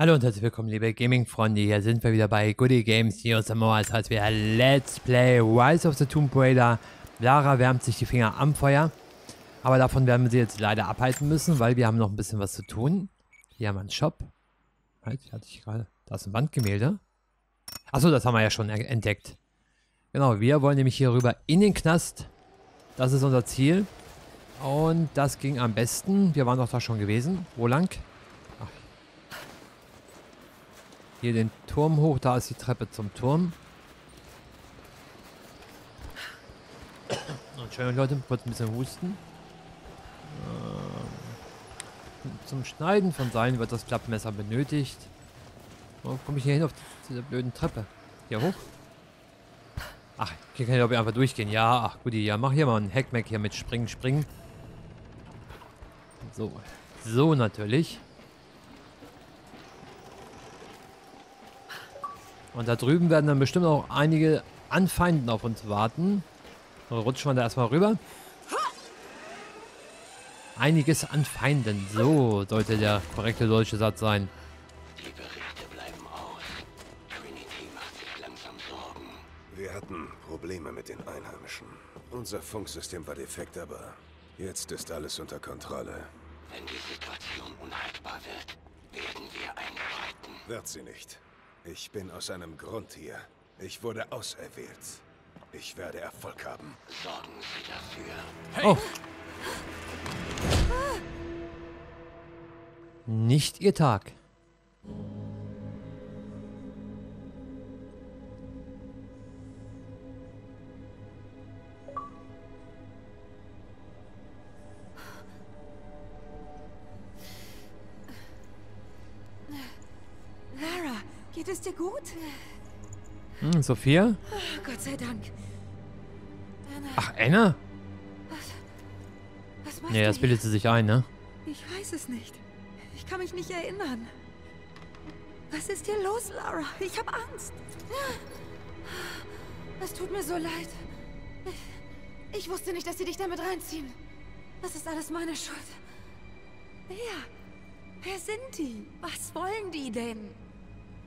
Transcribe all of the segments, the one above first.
Hallo und herzlich willkommen, liebe Gaming-Freunde. Hier sind wir wieder bei Goody Games hier Samoa. Das heißt wieder Let's Play Rise of the Tomb Raider. Lara wärmt sich die Finger am Feuer. Aber davon werden wir sie jetzt leider abhalten müssen, weil wir haben noch ein bisschen was zu tun. Hier haben wir einen Shop. Halt, hatte ich gerade. Da ist ein Wandgemälde. Achso, das haben wir ja schon entdeckt. Genau, wir wollen nämlich hier rüber in den Knast. Das ist unser Ziel. Und das ging am besten. Wir waren doch da schon gewesen. Wo lang? Hier den Turm hoch, da ist die Treppe zum Turm. Entschuldigung Leute, kurz ein bisschen husten. Ähm, zum Schneiden von Seilen wird das Klappmesser benötigt. Wo komme ich hier hin auf diese blöden Treppe? Hier hoch? Ach, hier kann ich glaube ich einfach durchgehen. Ja, ach gut, ja, mach hier mal einen Hackmack hier mit Springen, Springen. So, so natürlich. Und da drüben werden dann bestimmt auch einige Anfeinden auf uns warten. So, rutschen wir da erstmal rüber. Einiges an Feinden. So sollte der korrekte deutsche Satz sein. Die Berichte bleiben aus. Trinity macht sich langsam Sorgen. Wir hatten Probleme mit den Einheimischen. Unser Funksystem war defekt, aber jetzt ist alles unter Kontrolle. Wenn die Situation unhaltbar wird, werden wir einschreiten. Wird sie nicht. Ich bin aus einem Grund hier. Ich wurde auserwählt. Ich werde Erfolg haben. Sorgen Sie dafür. Oh. Nicht Ihr Tag. Geht es dir gut? Hm, Sophia? Oh, Gott sei Dank. Anna, Ach, Anna? was machst Nee, das du bildet sie sich ein, ne? Ich weiß es nicht. Ich kann mich nicht erinnern. Was ist hier los, Lara? Ich habe Angst. Es tut mir so leid. Ich, ich wusste nicht, dass sie dich damit reinziehen. Das ist alles meine Schuld. Wer? Wer sind die? Was wollen die denn?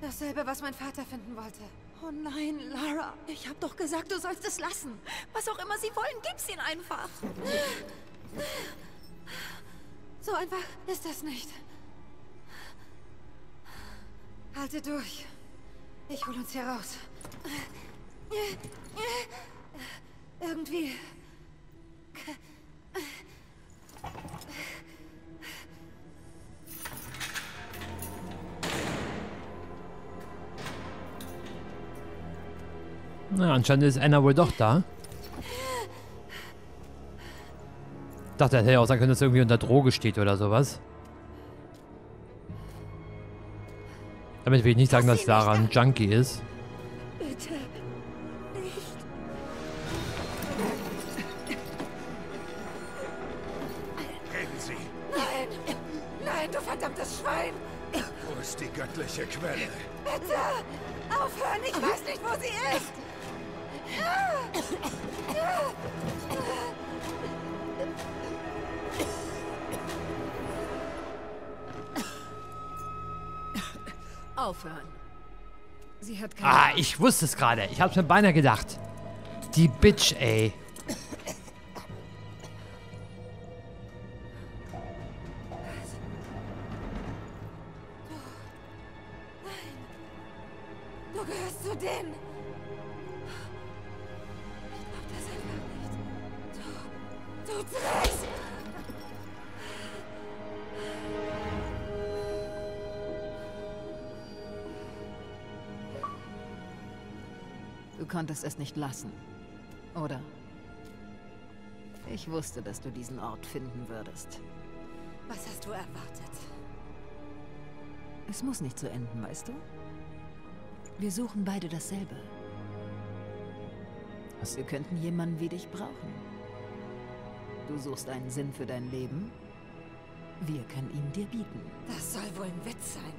Dasselbe, was mein Vater finden wollte. Oh nein, Lara. Ich habe doch gesagt, du sollst es lassen. Was auch immer sie wollen, gib's ihnen einfach. So einfach ist das nicht. Halte durch. Ich hol uns hier raus. Irgendwie. Na, anscheinend ist Anna wohl doch da. Ich dachte, er hätte auch sagen können, dass er irgendwie unter Droge steht oder sowas. Damit will ich nicht sagen, dass Sarah ein Junkie ist. Bitte. Nicht. Reden Sie! Nein. Nein, du verdammtes Schwein. Wo ist die göttliche Quelle? Bitte. Aufhören. Ich weiß nicht, wo sie ist. Aufhören. Sie hat keine Ah, ich wusste es gerade. Ich hab's mir beinahe gedacht. Die Bitch, ey. Du konntest es nicht lassen, oder? Ich wusste, dass du diesen Ort finden würdest. Was hast du erwartet? Es muss nicht so enden, weißt du? Wir suchen beide dasselbe. Was? Wir könnten jemanden wie dich brauchen. Du suchst einen Sinn für dein Leben. Wir können ihn dir bieten. Das soll wohl ein Witz sein.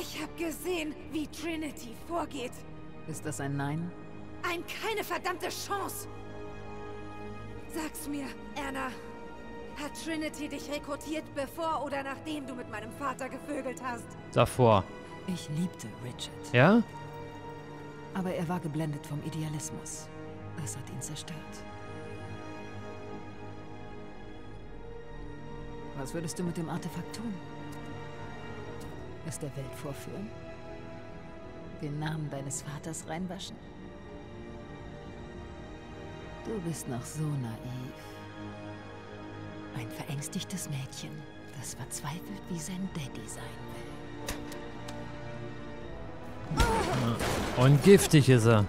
Ich habe gesehen, wie Trinity vorgeht. Ist das ein Nein? Ein keine verdammte Chance. Sag's mir, Anna. Hat Trinity dich rekrutiert, bevor oder nachdem du mit meinem Vater gevögelt hast? Davor. Ich liebte Richard. Ja? Aber er war geblendet vom Idealismus. Das hat ihn zerstört. Was würdest du mit dem Artefakt tun? Es der Welt vorführen? Den Namen deines Vaters reinwaschen? Du bist noch so naiv. Ein verängstigtes Mädchen, das verzweifelt wie sein Daddy sein will. Und giftig ist er.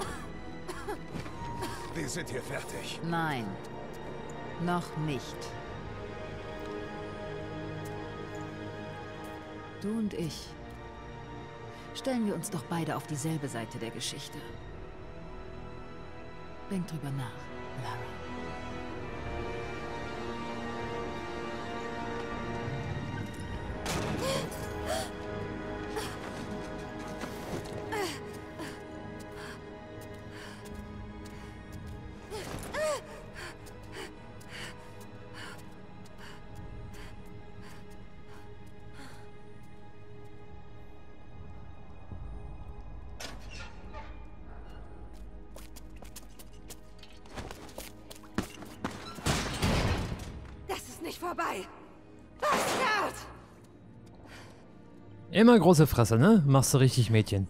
Wir sind hier fertig. Nein, noch nicht. Du und ich. Stellen wir uns doch beide auf dieselbe Seite der Geschichte. Denk drüber nach, Lara. Immer große Fresse, ne? Machst du richtig, Mädchen.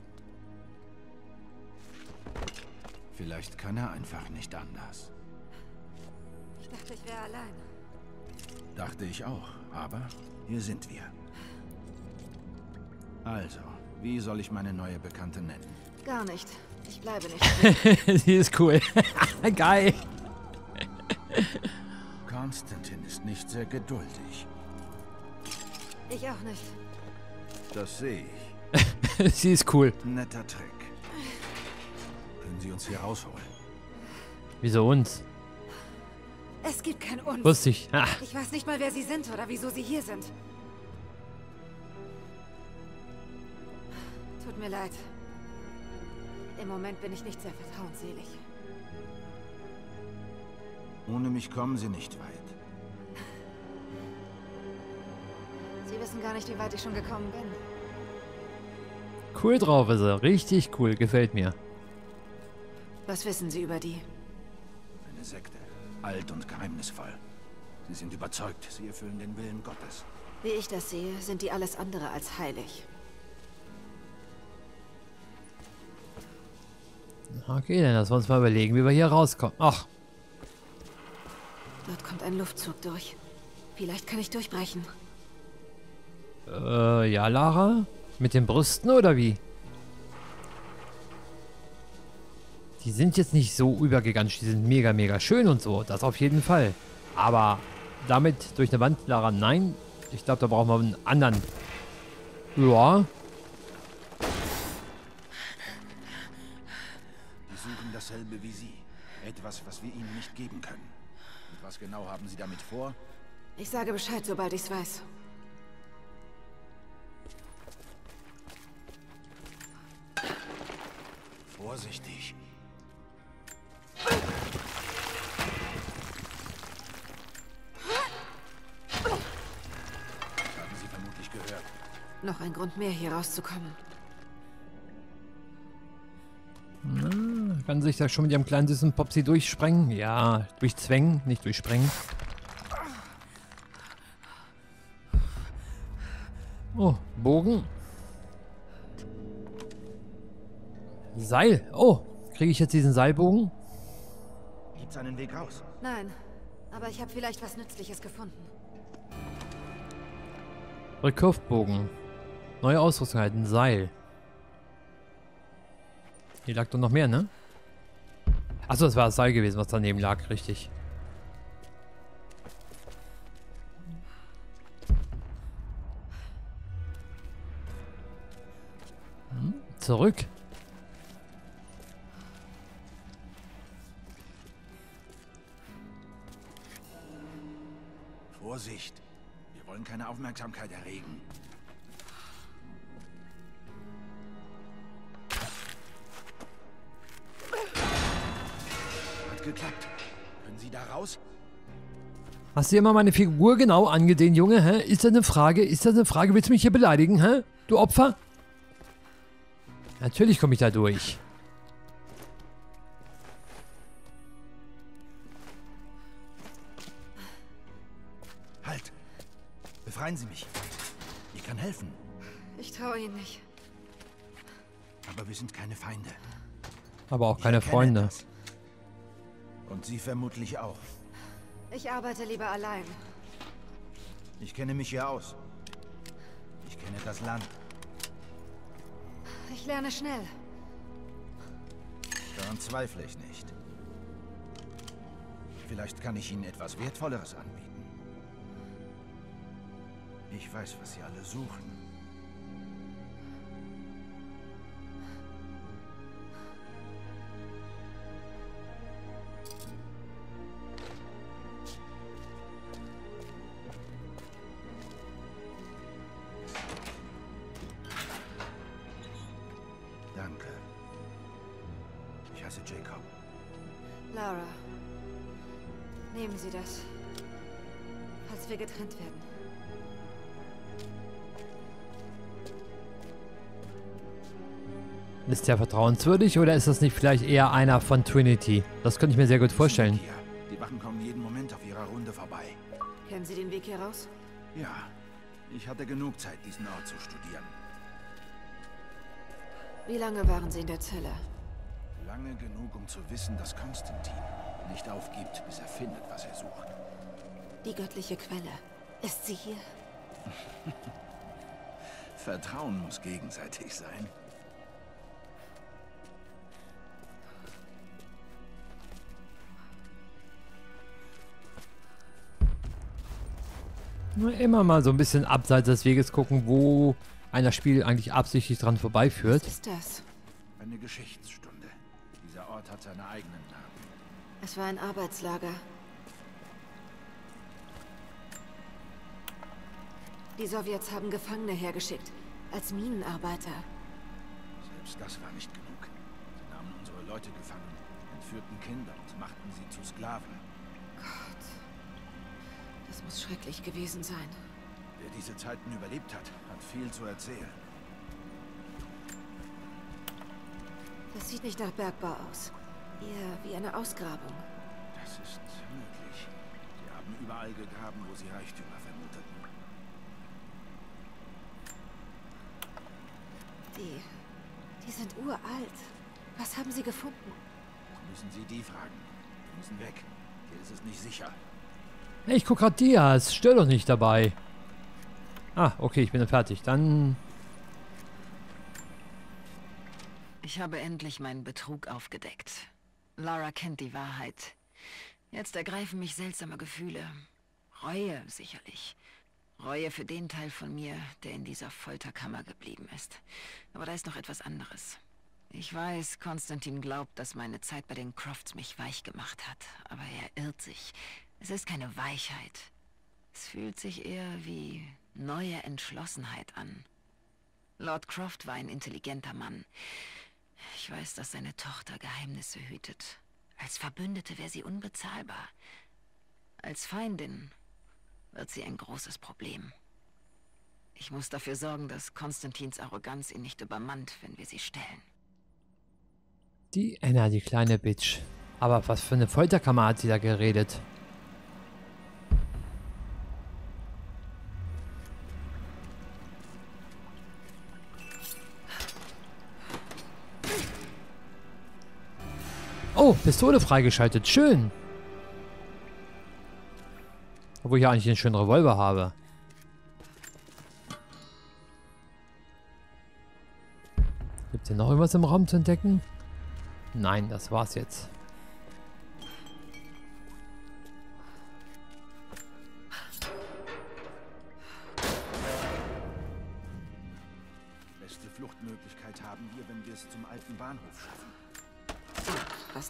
Vielleicht kann er einfach nicht anders. Ich dachte, ich wäre allein. Dachte ich auch, aber hier sind wir. Also, wie soll ich meine neue Bekannte nennen? Gar nicht. Ich bleibe nicht. Sie ist cool. Geil. Konstantin ist nicht sehr geduldig. Ich auch nicht. Das sehe ich. Sie ist cool. Netter Trick. Können Sie uns hier rausholen? Wieso uns? Es gibt kein Uns. Wusste ich. Ah, Ich weiß nicht mal, wer sie sind oder wieso sie hier sind. Tut mir leid. Im Moment bin ich nicht sehr vertrauensselig. Ohne mich kommen Sie nicht weit. Wissen gar nicht, wie weit ich schon gekommen bin. cool drauf ist er. Richtig cool. Gefällt mir. Was wissen Sie über die? Eine Sekte. Alt und geheimnisvoll. Sie sind überzeugt, sie erfüllen den Willen Gottes. Wie ich das sehe, sind die alles andere als heilig. Okay, dann lassen wir uns mal überlegen, wie wir hier rauskommen. Ach, Dort kommt ein Luftzug durch. Vielleicht kann ich durchbrechen. Äh, ja, Lara? Mit den Brüsten oder wie? Die sind jetzt nicht so übergigantisch. Die sind mega, mega schön und so. Das auf jeden Fall. Aber damit durch eine Wand, Lara, nein. Ich glaube, da brauchen wir einen anderen. Ja. Die suchen dasselbe wie Sie. Etwas, was wir ihnen nicht geben können. Und was genau haben Sie damit vor? Ich sage Bescheid, sobald ich's weiß. Vorsichtig. Das haben Sie vermutlich gehört. Noch ein Grund mehr, hier rauszukommen. Kann sich da schon mit ihrem kleinen süßen Popsi durchsprengen? Ja, durchzwängen, nicht durchsprengen. Oh, Bogen. Seil. Oh, kriege ich jetzt diesen Seilbogen? Gibt's einen Weg raus? Nein, aber ich habe vielleicht was Nützliches gefunden. Rückwurfbogen. Neue Ausrüstung halt, ein Seil. Hier lag doch noch mehr, ne? Achso, das war das Seil gewesen, was daneben lag, richtig. Hm, Zurück. Vorsicht. Wir wollen keine Aufmerksamkeit erregen. Hat geklappt. Können Sie da raus? Hast du mal meine Figur genau angesehen, Junge? Hä? Ist das eine Frage? Ist das eine Frage? Willst du mich hier beleidigen, hä? Du Opfer? Natürlich komme ich da durch. Befreien Sie mich. Ich kann helfen. Ich traue Ihnen nicht. Aber wir sind keine Feinde. Aber auch Ich keine Freunde. etwas. Und Sie vermutlich auch. Ich arbeite lieber allein. Ich kenne mich hier aus. Ich kenne das Land. Ich lerne schnell. Daran zweifle ich nicht. Vielleicht kann ich Ihnen etwas Wertvolleres anbieten. Ich weiß, was Sie alle suchen. Danke. Ich heiße Jacob. Lara. Nehmen Sie das. Falls wir getrennt werden. Ist der vertrauenswürdig oder ist das nicht vielleicht eher einer von Trinity? Das könnte ich mir sehr gut vorstellen. Hier. Die Wachen kommen jeden Moment auf ihrer Runde vorbei. Kennen Sie den Weg hier raus? Ja, ich hatte genug Zeit, diesen Ort zu studieren. Wie lange waren Sie in der Zelle? Lange genug, um zu wissen, dass Konstantin nicht aufgibt, bis er findet, was er sucht. Die göttliche Quelle. Ist sie hier? Vertrauen muss gegenseitig sein. Immer mal so ein bisschen abseits des Weges gucken, wo einer Spiel eigentlich absichtlich dran vorbeiführt. Was ist das? Eine Geschichtsstunde. Dieser Ort hat seine eigenen Namen. Es war ein Arbeitslager. Die Sowjets haben Gefangene hergeschickt. Als Minenarbeiter. Selbst das war nicht genug. Sie nahmen unsere Leute gefangen, entführten Kinder und machten sie zu Sklaven. Gott. Das muss schrecklich gewesen sein. Wer diese Zeiten überlebt hat, hat viel zu erzählen. Das sieht nicht nach Bergbau aus. Eher wie eine Ausgrabung. Das ist möglich. Sie haben überall gegraben, wo sie Reichtümer vermuteten. Die... Die sind uralt. Was haben sie gefunden? Müssen Sie die fragen. Wir müssen weg. Hier ist es nicht sicher. Ich guck grad Diaz. Stör doch nicht dabei. Ah, okay, ich bin dann fertig. Dann... Ich habe endlich meinen Betrug aufgedeckt. Laura kennt die Wahrheit. Jetzt ergreifen mich seltsame Gefühle. Reue, sicherlich. Reue für den Teil von mir, der in dieser Folterkammer geblieben ist. Aber da ist noch etwas anderes. Ich weiß, Konstantin glaubt, dass meine Zeit bei den Crofts mich weich gemacht hat. Aber er irrt sich. Es ist keine Weichheit. Es fühlt sich eher wie neue Entschlossenheit an. Lord Croft war ein intelligenter Mann. Ich weiß, dass seine Tochter Geheimnisse hütet. Als Verbündete wäre sie unbezahlbar. Als Feindin wird sie ein großes Problem. Ich muss dafür sorgen, dass Konstantins Arroganz ihn nicht übermannt, wenn wir sie stellen. Die Anna, die kleine Bitch. Aber was für eine Folterkammer hat sie da geredet? Oh, Pistole freigeschaltet. Schön. Obwohl ich ja eigentlich einen schönen Revolver habe. Gibt es hier noch irgendwas im Raum zu entdecken? Nein, das war's jetzt.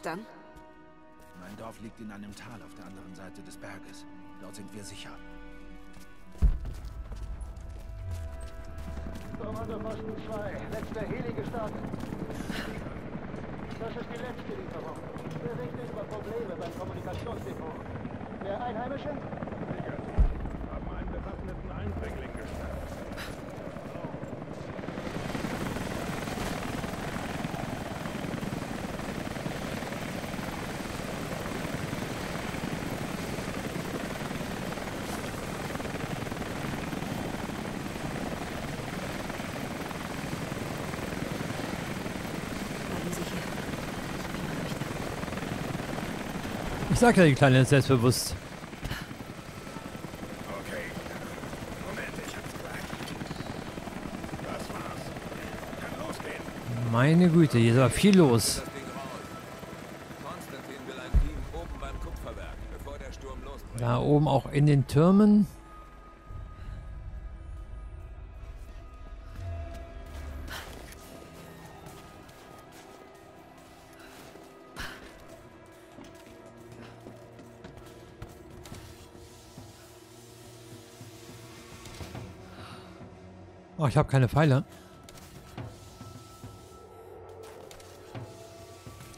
Dann? Mein Dorf liegt in einem Tal auf der anderen Seite des Berges. Dort sind wir sicher. Kommandoposten 2, letzter Heli gestartet. Das ist die letzte Lieferung. Berichte über Probleme beim Kommunikationsdepot. Der Einheimischen? Ich sag ja, die Kleine ist selbstbewusst. Okay. Moment, ich hab's gleich. Das war's. Kann losgehen. Meine Güte, hier ist aber viel los. Da oben auch in den Türmen. Oh, ich habe keine Pfeile.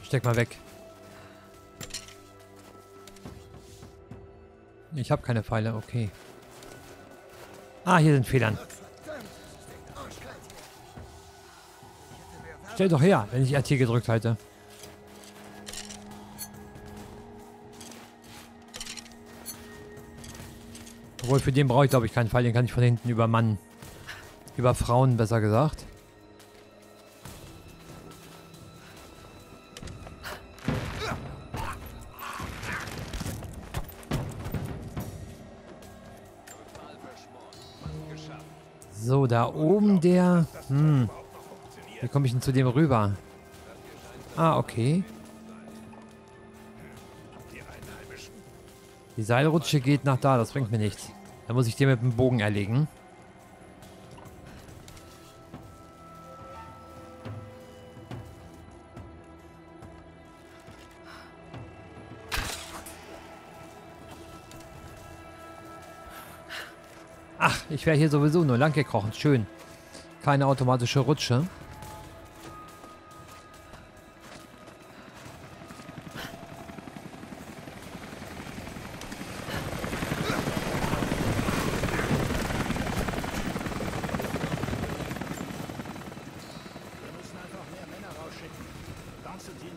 Steck mal weg. Ich habe keine Pfeile, okay. Ah, hier sind Federn. Stell doch her, wenn ich RT gedrückt halte. Obwohl, für den brauche ich glaube ich keinen Pfeil, den kann ich von hinten übermannen. Über Frauen, besser gesagt. So, da oben der... Hm. Wie komme ich denn zu dem rüber? Ah, okay. Die Seilrutsche geht nach da, das bringt mir nichts. Da muss ich den mit dem Bogen erlegen. Ich wäre hier sowieso nur lang gekrochen. Schön. Keine automatische Rutsche.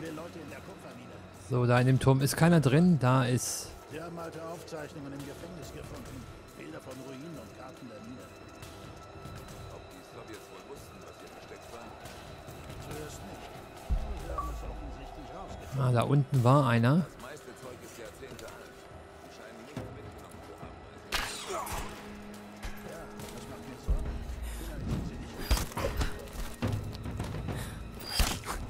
Wir. So, da in dem Turm ist keiner drin. Da ist... Sie haben alte Aufzeichnungen im Gefängnis gefunden. Von Ruinen und Karten der Mine. Ob die Sowjets wohl wussten, was hier versteckt war? Zuerst nicht. Sie haben es offensichtlich rausgefunden. Ah, da unten war einer. Das meiste Zeug ist Jahrzehnte alt. Die scheinen nichts mitgenommen zu haben. Ja, das macht mir Sorgen. Vielleicht sind Sie nicht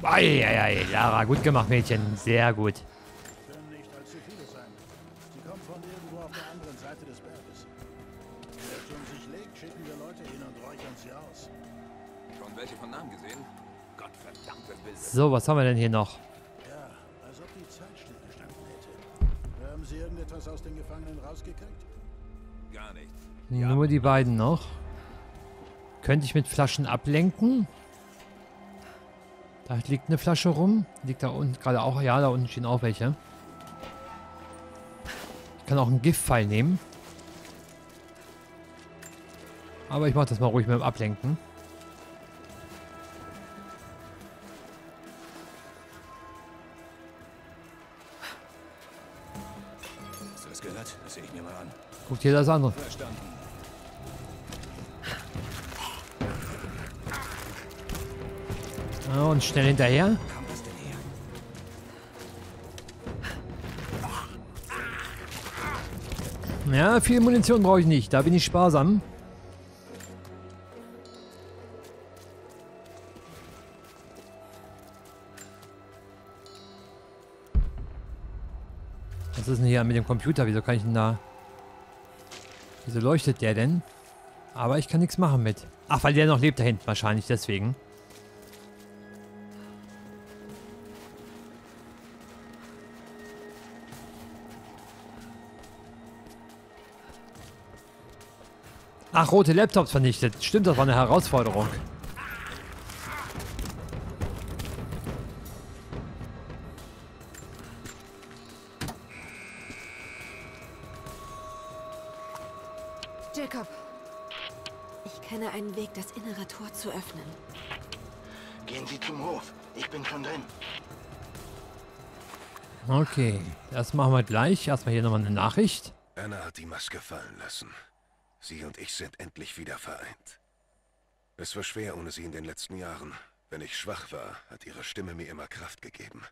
Eieiei, Lara, gut gemacht, Mädchen. Sehr gut. So, was haben wir denn hier noch? Ja, als ob die Zeit stillgestanden hätte. Haben Sie irgendetwas aus den Gefangenen rausgekriegt? Gar nichts. Nur die beiden noch. Könnte ich mit Flaschen ablenken? Da liegt eine Flasche rum. Liegt da unten gerade auch. Ja, da unten stehen auch welche. Ich kann auch einen Giftpfeil nehmen. Aber ich mache das mal ruhig mit dem Ablenken. Du das sehe ich mir mal an. Guck dir das an. Verstanden. Ja, und schnell hinterher. Ja, viel Munition brauche ich nicht. Da bin ich sparsam. Hier mit dem Computer? Wieso kann ich denn da... Wieso leuchtet der denn? Aber ich kann nichts machen mit. Ach, weil der noch lebt da hinten wahrscheinlich, deswegen. Ach, rote Laptops vernichtet. Stimmt, das war eine Herausforderung. Okay, das machen wir gleich. Erstmal hier nochmal eine Nachricht. Anna hat die Maske fallen lassen. Sie und ich sind endlich wieder vereint. Es war schwer ohne sie in den letzten Jahren. Wenn ich schwach war, hat ihre Stimme mir immer Kraft gegeben.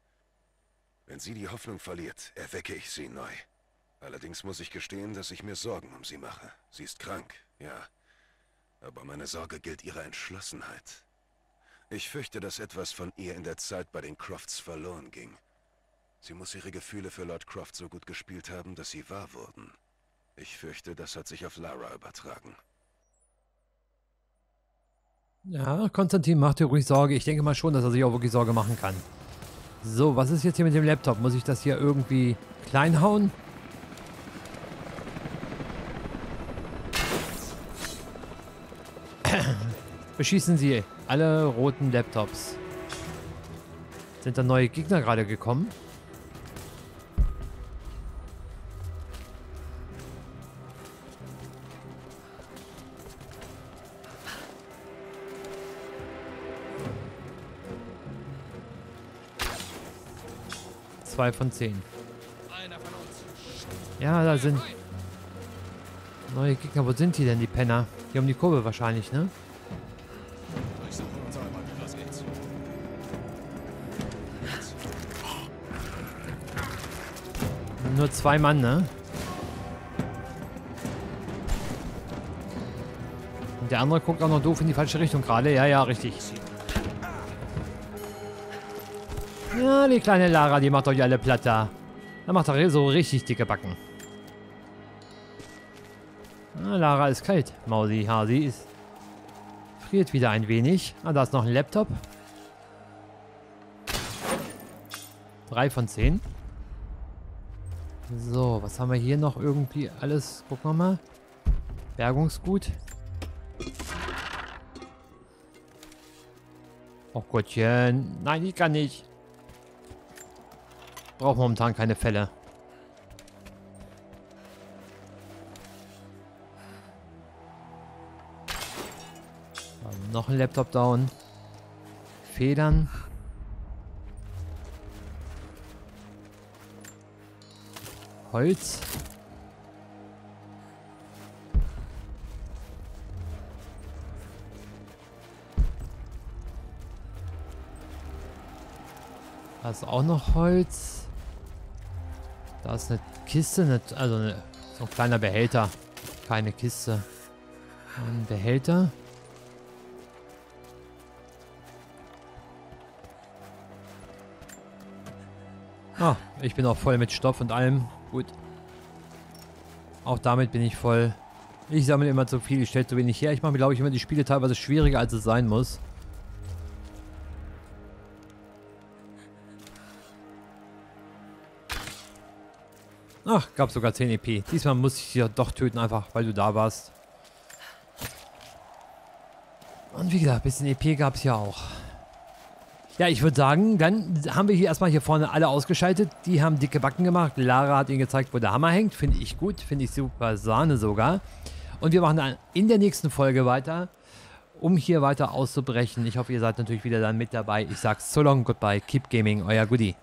Wenn sie die Hoffnung verliert, erwecke ich sie neu. Allerdings muss ich gestehen, dass ich mir Sorgen um sie mache. Sie ist krank, ja. Aber meine Sorge gilt ihrer Entschlossenheit. Ich fürchte, dass etwas von ihr in der Zeit bei den Crofts verloren ging. Sie muss ihre Gefühle für Lord Croft so gut gespielt haben, dass sie wahr wurden. Ich fürchte, das hat sich auf Lara übertragen. Ja, Konstantin macht dir ruhig Sorge. Ich denke mal schon, dass er sich auch wirklich Sorge machen kann. So, was ist jetzt hier mit dem Laptop? Muss ich das hier irgendwie klein hauen? Beschießen Sie alle roten Laptops. Sind da neue Gegner gerade gekommen? Zwei von zehn. Ja, da sind neue Gegner. Wo sind die denn, die Penner? Die um die Kurve wahrscheinlich, ne? Nur zwei Mann, ne? Und der andere guckt auch noch doof in die falsche Richtung gerade. Ja, ja, richtig. Ja, die kleine Lara, die macht euch alle platt da. Macht er so richtig dicke Backen. Ah, Lara ist kalt. Mausi Hasi ist... Friert wieder ein wenig. Ah, da ist noch ein Laptop. Drei von zehn. So, was haben wir hier noch irgendwie alles? Gucken wir mal. Bergungsgut. Oh Gottchen. Nein, ich kann nicht. Braucht momentan keine Fälle. Noch ein Laptop down. Federn. Holz. Ist auch noch Holz. Da ist eine Kiste, eine, also eine, so ein kleiner Behälter. Keine Kiste. Ein Behälter. Ah, ich bin auch voll mit Stoff und allem. Gut. Auch damit bin ich voll. Ich sammle immer zu viel, ich stelle zu wenig her. Ich mache mir, glaube ich, immer die Spiele teilweise schwieriger, als es sein muss. Ach, gab sogar 10 EP. Diesmal muss ich sie doch töten, einfach weil du da warst. Und wie gesagt, ein bisschen EP gab es ja auch. Ja, ich würde sagen, dann haben wir hier erstmal hier vorne alle ausgeschaltet. Die haben dicke Backen gemacht. Lara hat ihnen gezeigt, wo der Hammer hängt. Finde ich gut. Finde ich super Sahne sogar. Und wir machen dann in der nächsten Folge weiter, um hier weiter auszubrechen. Ich hoffe, ihr seid natürlich wieder dann mit dabei. Ich sag's so long, goodbye, keep gaming, euer Goodie.